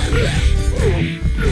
Oh,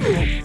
Woo!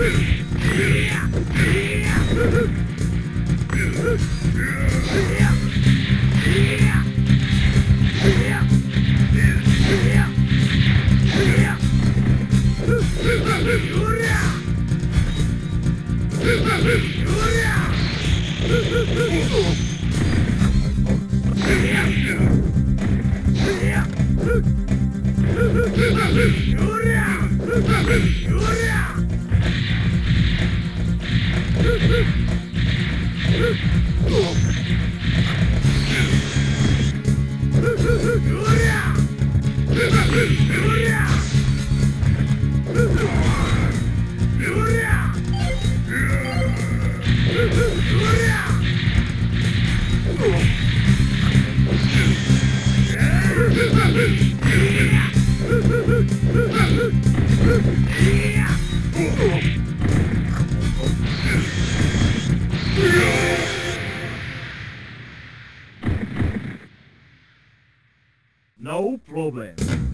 Yeah! No problem.